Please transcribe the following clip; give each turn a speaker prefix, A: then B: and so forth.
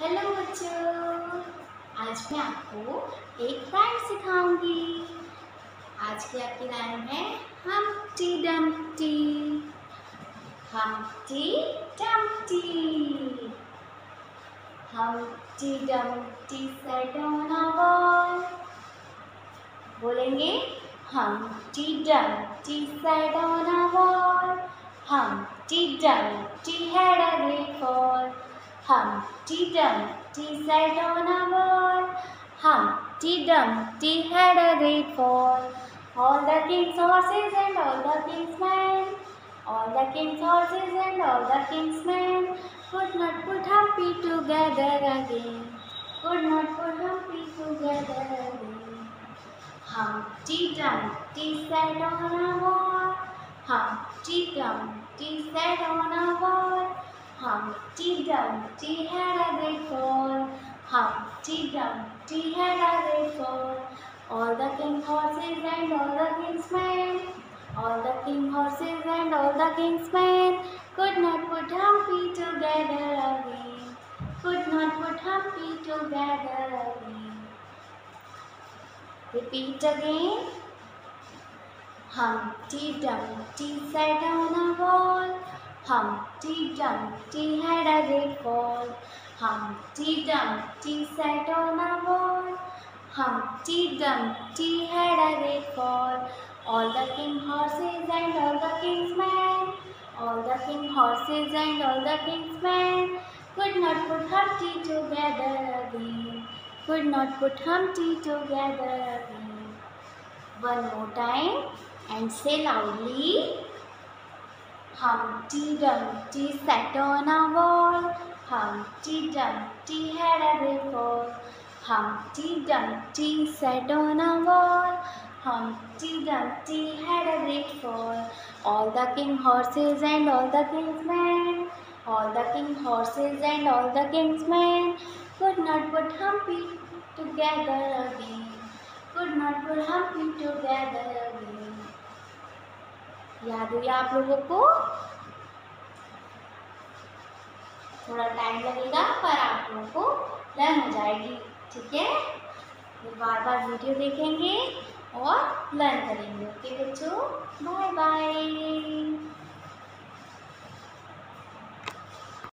A: Hello बच्चों। आज मैं आपको एक राइम सिखाऊँगी। आज की आपकी राइम है Humpty Dumpty Humpty Dumpty Humpty Dumpty sat on a wall बोलेंगे Humpty Dumpty sat on a wall Humpty Dumpty had a great fall Humpty Dumpty sat on a wall. Humpty Dumpty had a great fall. All the king's horses and all the king's men, all the king's horses and all the king's men could not put Humpty together again. Could not put Humpty together again. Humpty Dumpty sat on a wall. Humpty Dumpty sat on a wall. Humpty Dumpty had a great fall. Humpty Dumpty had a great fall. All the king's horses and all the king's men, all the king's horses and all the king's men could not put Humpty together again. Could not put Humpty together again. Repeat again. Humpty Dumpty sat on a wall. Humpty Dumpty had a great fall. Humpty Dumpty sat on a wall. Humpty Dumpty had a great fall. All the king's horses and all the king's men, all the king's horses and all the king's men could not put Humpty together again. Could not put Humpty together again. One more time and say loudly. Humpty Dumpty sat on a wall. Humpty Dumpty had a great fall. Humpty Dumpty sat on a wall. Humpty Dumpty had a great fall. All the king's horses and all the king's men, all the king's horses and all the king's men could not put Humpty together again. Could not put Humpty together again. याद हुई आप लोगों को? थोड़ा time लगेगा, पर आप लोगों को लर्न हो जाएगी, ठीक है? तो बार बार वीडियो देखेंगे और लर्न करेंगे ओके बच्चों? Bye bye